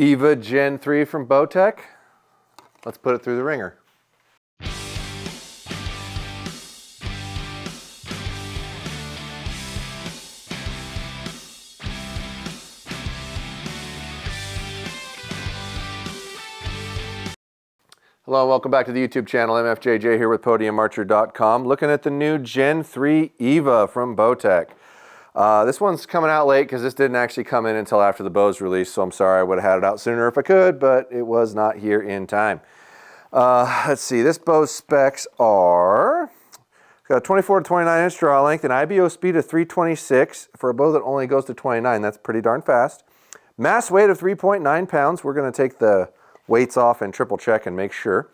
EVA Gen 3 from Bowtech. Let's put it through the ringer. Hello and welcome back to the YouTube channel. MFJJ here with PodiumArcher.com looking at the new Gen 3 EVA from Bowtech. Uh, this one's coming out late because this didn't actually come in until after the bow's released, so I'm sorry I would have had it out sooner if I could, but it was not here in time. Uh, let's see, this bow's specs are got a 24 to 29 inch draw length, an IBO speed of 326 for a bow that only goes to 29. That's pretty darn fast. Mass weight of 3.9 pounds. We're going to take the weights off and triple check and make sure.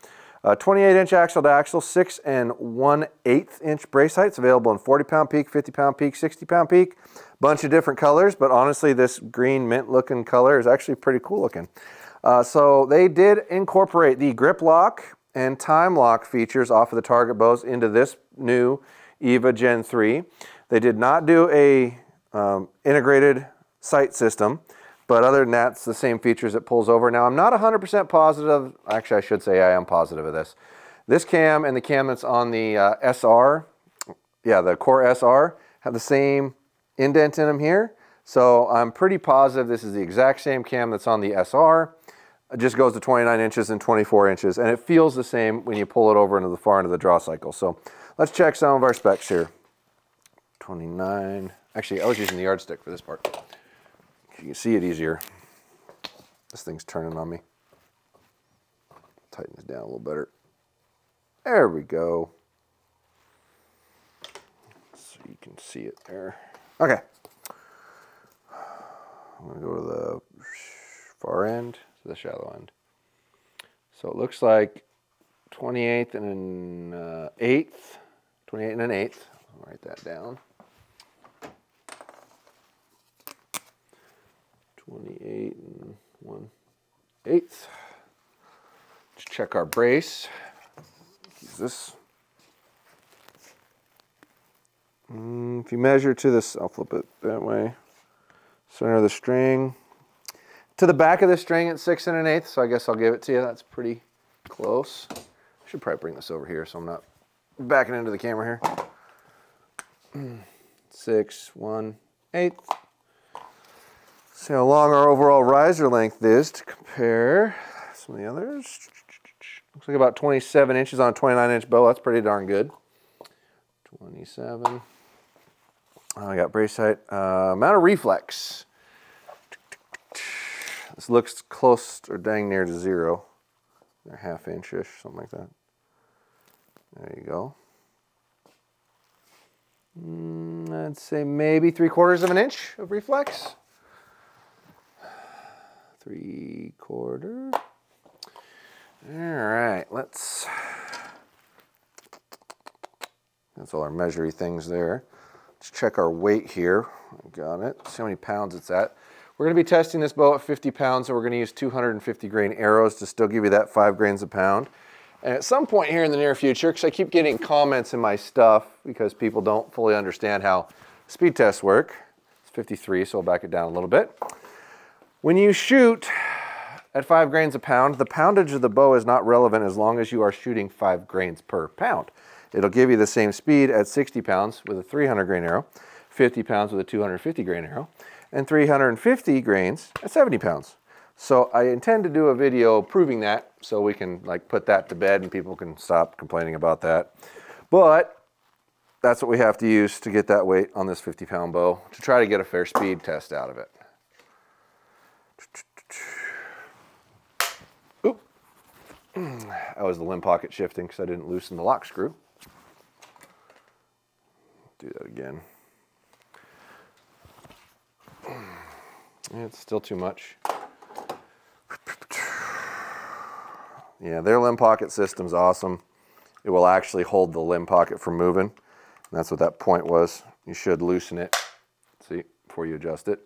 Uh, 28 inch axle to axle, 6 and 1 8 inch brace heights available in 40 pound peak, 50 pound peak, 60 pound peak. Bunch of different colors, but honestly, this green mint looking color is actually pretty cool looking. Uh, so they did incorporate the grip lock and time lock features off of the Target bows into this new EVA Gen 3. They did not do a um, integrated sight system. But other than that, it's the same features it pulls over. Now, I'm not 100% positive. Actually, I should say I am positive of this. This cam and the cam that's on the uh, SR, yeah, the Core SR, have the same indent in them here. So I'm pretty positive this is the exact same cam that's on the SR. It just goes to 29 inches and 24 inches, and it feels the same when you pull it over into the far end of the draw cycle. So let's check some of our specs here. 29, actually I was using the yardstick for this part. You can see it easier. This thing's turning on me. Tighten down a little better. There we go. So you can see it there. Okay. I'm to go to the far end, to the shallow end. So it looks like 28th and an uh, 8th, 28 and an 8th. I'll write that down. 28 and 1 eighth. Let's check our brace. Use this. Mm, if you measure to this, I'll flip it that way. Center of the string. To the back of the string at six and an eighth, so I guess I'll give it to you. That's pretty close. I should probably bring this over here so I'm not backing into the camera here. Six, one, eighth. See how long our overall riser length is to compare some of the others. Looks like about 27 inches on a 29 inch bow. That's pretty darn good. 27. I got brace height. Uh, amount of reflex. This looks close or dang near to zero. A half inch-ish, something like that. There you go. Mm, I'd say maybe three quarters of an inch of reflex three quarter. All right, let's, that's all our measuring things there. Let's check our weight here. Got it, see how many pounds it's at. We're gonna be testing this bow at 50 pounds, so we're gonna use 250 grain arrows to still give you that five grains a pound. And at some point here in the near future, because I keep getting comments in my stuff because people don't fully understand how speed tests work. It's 53, so I'll back it down a little bit. When you shoot at five grains a pound, the poundage of the bow is not relevant as long as you are shooting five grains per pound. It'll give you the same speed at 60 pounds with a 300 grain arrow, 50 pounds with a 250 grain arrow, and 350 grains at 70 pounds. So I intend to do a video proving that so we can like put that to bed and people can stop complaining about that. But that's what we have to use to get that weight on this 50 pound bow to try to get a fair speed test out of it. Oop. That was the limb pocket shifting because I didn't loosen the lock screw. Do that again. It's still too much. Yeah, their limb pocket system's awesome. It will actually hold the limb pocket from moving. And that's what that point was. You should loosen it, see, before you adjust it.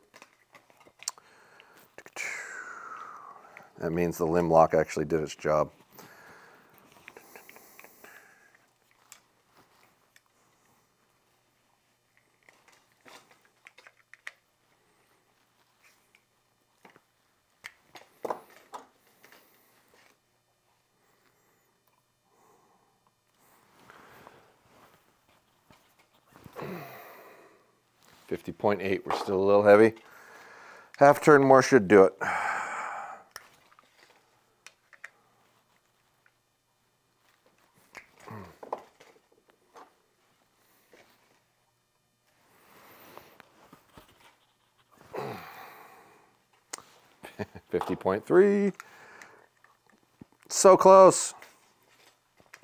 That means the limb lock actually did its job. Fifty point eight, we're still a little heavy. Half turn more should do it. Fifty point three. So close.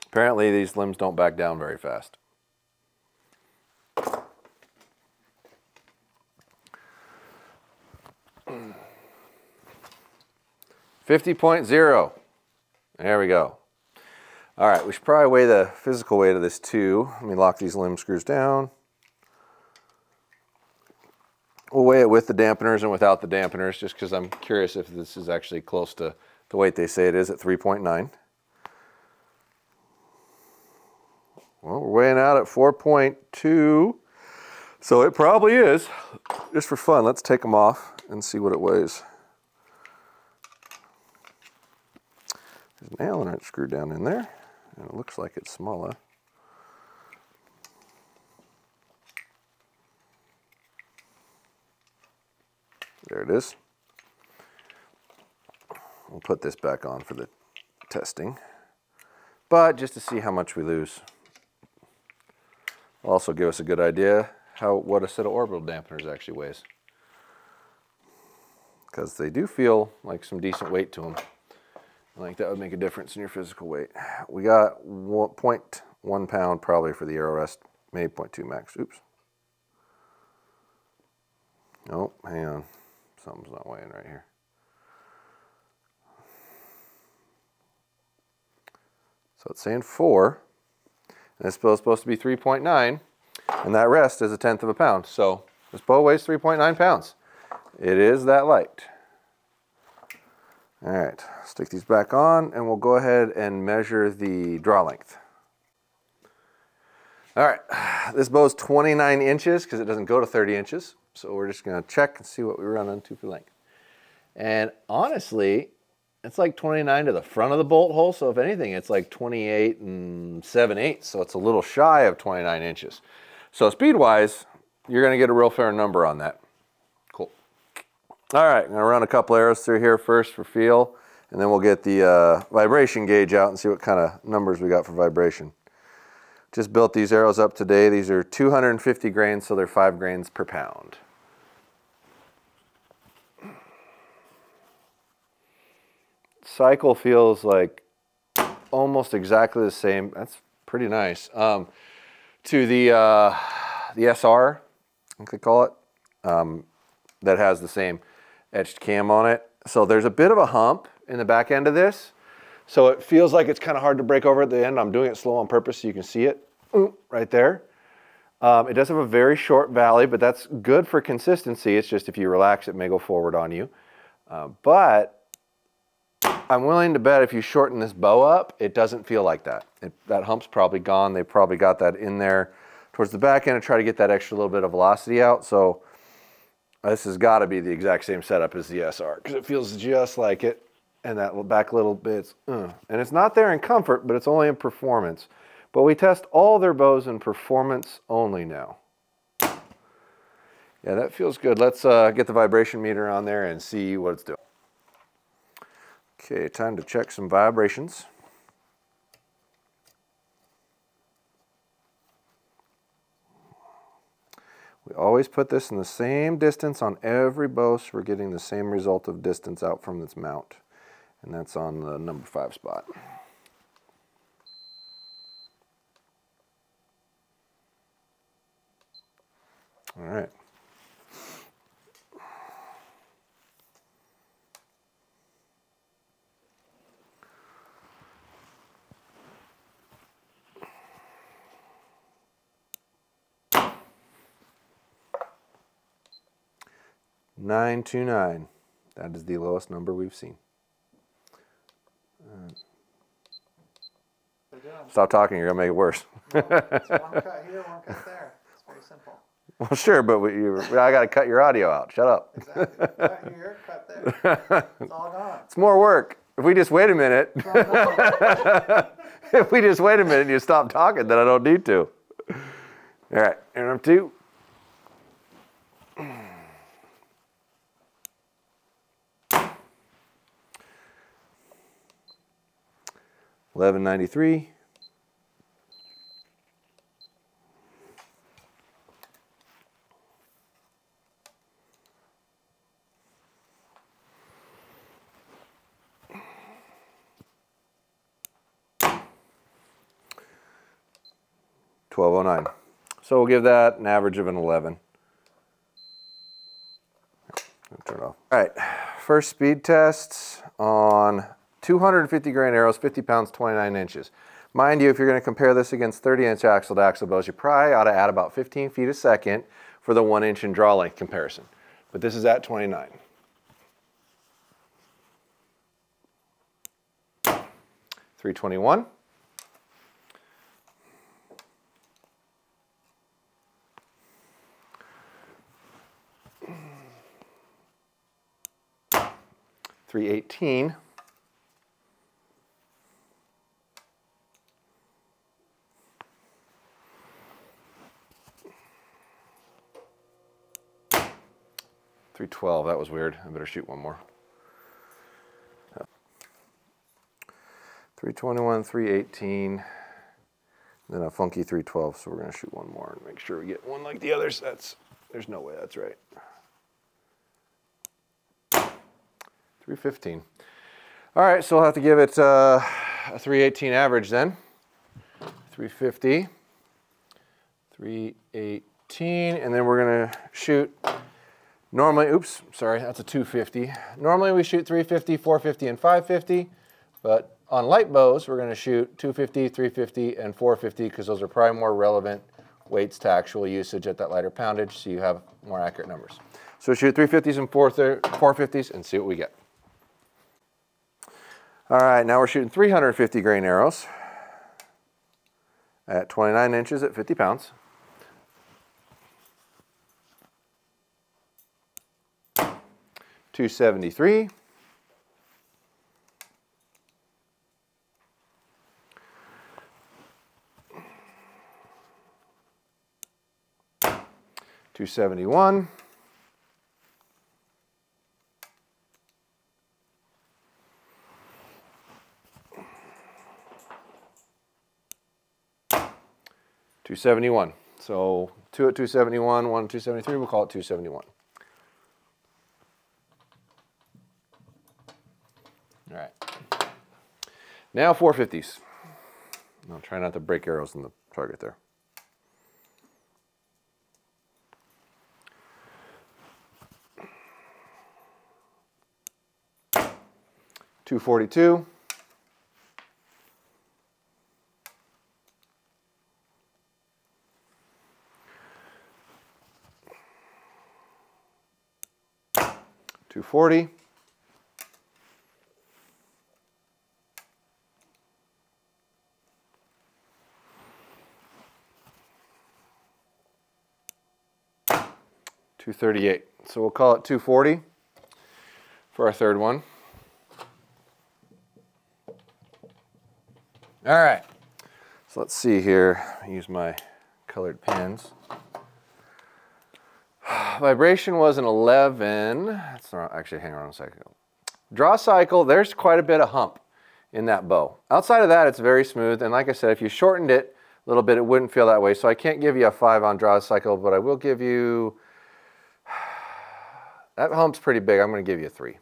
Apparently these limbs don't back down very fast. Fifty point zero. There we go. All right, we should probably weigh the physical weight of this too. Let me lock these limb screws down. We'll weigh it with the dampeners and without the dampeners just because I'm curious if this is actually close to the weight they say it is at 3.9. Well, we're weighing out at 4.2, so it probably is. Just for fun, let's take them off and see what it weighs. There's an Allen screwed down in there, and it looks like it's smaller. There it is. We'll put this back on for the testing. But just to see how much we lose. also give us a good idea how what a set of orbital dampeners actually weighs. Because they do feel like some decent weight to them. Like that would make a difference in your physical weight. We got 1.1 pound probably for the Aerorest, maybe 0.2 max. Oops. Oh, hang on. Something's not weighing right here. So it's saying 4, and it's supposed to be 3.9, and that rest is a tenth of a pound. So this bow weighs 3.9 pounds. It is that light. All right, stick these back on, and we'll go ahead and measure the draw length. All right, this bow is 29 inches because it doesn't go to 30 inches. So we're just gonna check and see what we run on two for length. And honestly, it's like 29 to the front of the bolt hole. So if anything, it's like 28 and 7 eighths. So it's a little shy of 29 inches. So speed-wise, you're to get a real fair number on that. Cool. All right, I'm to run a couple arrows through here first for feel, and then we'll get the uh, vibration gauge out and see what kind of numbers we got for vibration. Just built these arrows up today. These are 250 grains, so they're 5 grains per pound. Cycle feels like almost exactly the same. That's pretty nice. Um, to the uh, the SR, I could call it, um, that has the same etched cam on it. So there's a bit of a hump in the back end of this. So it feels like it's kind of hard to break over at the end. I'm doing it slow on purpose so you can see it right there. Um, it does have a very short valley, but that's good for consistency. It's just if you relax, it may go forward on you. Uh, but I'm willing to bet if you shorten this bow up, it doesn't feel like that. It, that hump's probably gone. They probably got that in there towards the back end to try to get that extra little bit of velocity out. So this has got to be the exact same setup as the SR because it feels just like it. And that back little bits, uh. and it's not there in comfort, but it's only in performance. But we test all their bows in performance only now. Yeah, that feels good. Let's uh, get the vibration meter on there and see what it's doing. Okay, time to check some vibrations. We always put this in the same distance on every bow so we're getting the same result of distance out from this mount. And that's on the number five spot. All right. 929. That is the lowest number we've seen. Uh, stop talking, you're going to make it worse. well, one cut here, one cut there. It's very simple. Well, sure, but we, you, I got to cut your audio out. Shut up. Exactly. Cut here, cut there. It's all gone. It's more work. If we just wait a minute, if we just wait a minute and you stop talking, then I don't need to. All right, interrupt two. 1193. Twelve oh nine. So we'll give that an average of an eleven. Turn off. All right, first speed tests on 250 grain arrows, 50 pounds, 29 inches. Mind you, if you're going to compare this against 30 inch axle to axle bows, you probably ought to add about 15 feet a second for the one inch in draw length comparison. But this is at 29. Three twenty-one. Three eighteen. 312, that was weird. I better shoot one more. 321, 318, then a funky 312, so we're gonna shoot one more and make sure we get one like the others. That's, there's no way that's right. 315. All right, so we'll have to give it uh, a 318 average then. 350, 318, and then we're gonna shoot Normally, oops, sorry, that's a 250. Normally we shoot 350, 450, and 550, but on light bows, we're gonna shoot 250, 350, and 450 because those are probably more relevant weights to actual usage at that lighter poundage, so you have more accurate numbers. So shoot 350s and 450s and see what we get. All right, now we're shooting 350 grain arrows at 29 inches at 50 pounds. 273. Two seventy one. Two seventy one. So two at two seventy one, one two seventy three. We'll call it two seventy one. All right. Now 450s. I'll try not to break arrows in the target there. Two forty-two. Two forty. 238. So we'll call it 240 for our third one. All right, so let's see here. use my colored pens. Vibration was an 11. That's not actually, hang on a second. Draw cycle, there's quite a bit of hump in that bow. Outside of that, it's very smooth. And like I said, if you shortened it a little bit, it wouldn't feel that way. So I can't give you a five on draw cycle, but I will give you that hump's pretty big. I'm going to give you a three.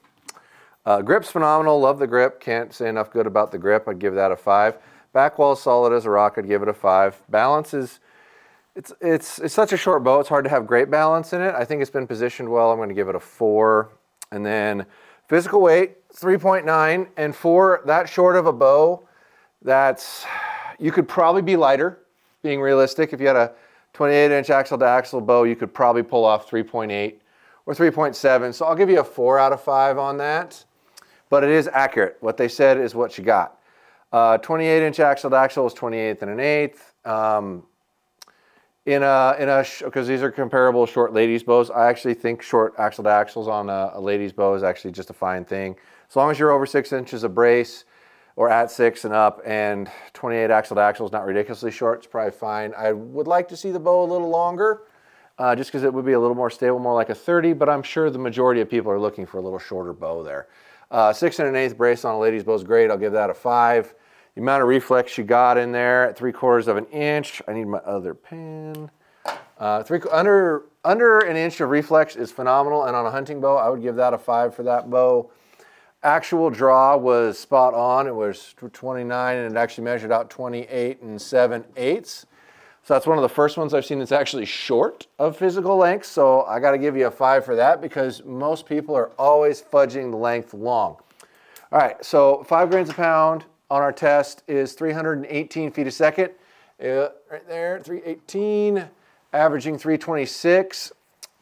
Uh, grip's phenomenal. Love the grip. Can't say enough good about the grip. I'd give that a five. Back wall solid as a rock. I'd give it a five. Balance is, it's, it's, it's such a short bow. It's hard to have great balance in it. I think it's been positioned well. I'm going to give it a four. And then physical weight, 3.9. And for that short of a bow, that's, you could probably be lighter, being realistic. If you had a 28 inch axle to axle bow, you could probably pull off 3.8 or 3.7. So I'll give you a four out of five on that, but it is accurate. What they said is what you got. Uh, 28 inch axle to axle is 28th and an eighth. Um, in a, in a, because these are comparable short ladies bows, I actually think short axle to axles on a, a ladies bow is actually just a fine thing. As long as you're over six inches of brace or at six and up and 28 axle to axle is not ridiculously short, it's probably fine. I would like to see the bow a little longer uh, just because it would be a little more stable, more like a 30, but I'm sure the majority of people are looking for a little shorter bow there. Uh, six and an eighth brace on a lady's bow is great. I'll give that a five. the amount of reflex you got in there at three quarters of an inch. I need my other pen. Uh, three under under an inch of reflex is phenomenal, and on a hunting bow, I would give that a five for that bow. Actual draw was spot on. It was 29, and it actually measured out 28 and 7 eighths. So that's one of the first ones I've seen that's actually short of physical length. So I got to give you a five for that because most people are always fudging the length long. All right, so five grains a pound on our test is 318 feet a second. Uh, right there, 318 averaging 326.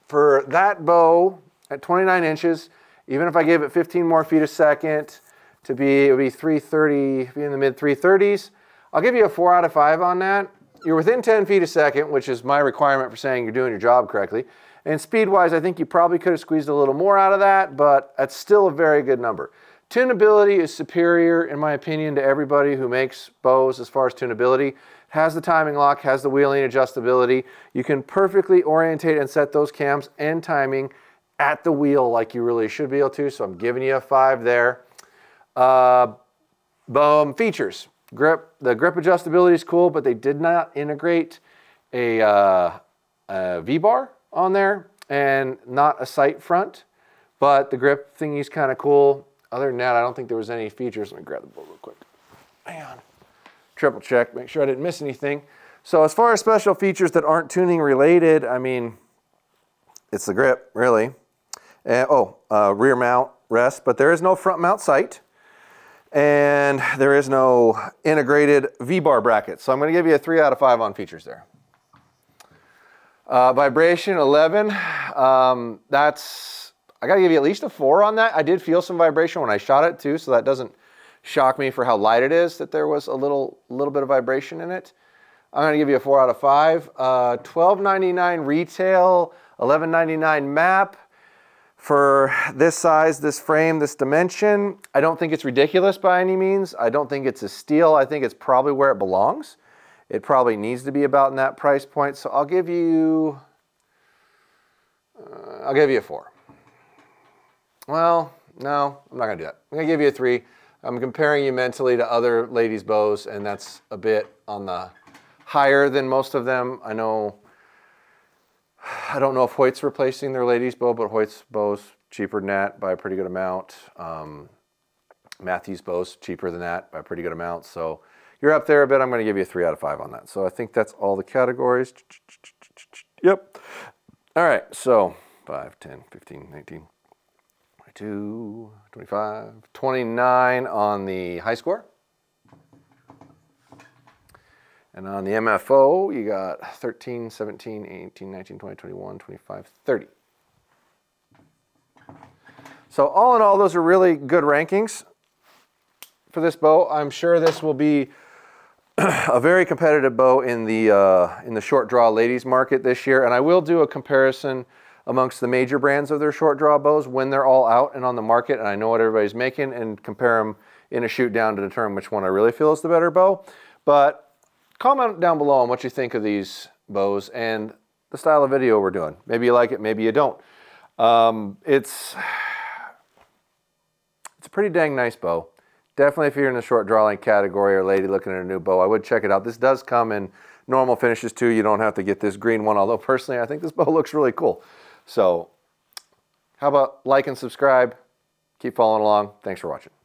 For that bow at 29 inches, even if I gave it 15 more feet a second to be, it would be 330, be in the mid 330s. I'll give you a four out of five on that. You're within 10 feet a second, which is my requirement for saying you're doing your job correctly. And speed-wise, I think you probably could have squeezed a little more out of that, but that's still a very good number. Tunability is superior, in my opinion, to everybody who makes bows as far as tunability has the timing lock, has the wheeling adjustability. You can perfectly orientate and set those cams and timing at the wheel like you really should be able to. So I'm giving you a five there. Uh, boom, features. Grip, the grip adjustability is cool, but they did not integrate a, uh, a V-bar on there and not a sight front, but the grip thingy is kind of cool. Other than that, I don't think there was any features. Let me grab the bow real quick. On triple check, make sure I didn't miss anything. So as far as special features that aren't tuning related, I mean, it's the grip, really. And, oh, uh, rear mount rest, but there is no front mount sight. And there is no integrated V-bar bracket. So I'm gonna give you a three out of five on features there. Uh, vibration 11, um, that's, I gotta give you at least a four on that. I did feel some vibration when I shot it too, so that doesn't shock me for how light it is that there was a little, little bit of vibration in it. I'm gonna give you a four out of five. Uh, $12.99 retail, $11.99 map for this size, this frame, this dimension. I don't think it's ridiculous by any means. I don't think it's a steal. I think it's probably where it belongs. It probably needs to be about in that price point. So I'll give you, uh, I'll give you a four. Well, no, I'm not gonna do that. I'm gonna give you a three. I'm comparing you mentally to other ladies' bows, and that's a bit on the higher than most of them. I know, I don't know if Hoyt's replacing their ladies' bow, but Hoyt's bow's cheaper than that by a pretty good amount. Um, Mathews bow's cheaper than that by a pretty good amount. So you're up there a bit. I'm going to give you a three out of five on that. So I think that's all the categories. Yep. All right. So 5, 10, 15, 19, 22, 25, 29 on the high score. And on the MFO, you got 13, 17, 18, 19, 20, 21, 25, 30. So all in all, those are really good rankings for this bow. I'm sure this will be a very competitive bow in the, uh, in the short draw ladies market this year. And I will do a comparison amongst the major brands of their short draw bows when they're all out and on the market and I know what everybody's making and compare them in a shoot down to determine which one I really feel is the better bow. But comment down below on what you think of these bows and the style of video we're doing. Maybe you like it, maybe you don't. Um, it's, it's a pretty dang nice bow. Definitely if you're in the short draw length category or lady looking at a new bow, I would check it out. This does come in normal finishes too. You don't have to get this green one, although personally I think this bow looks really cool. So how about like and subscribe? Keep following along. Thanks for watching.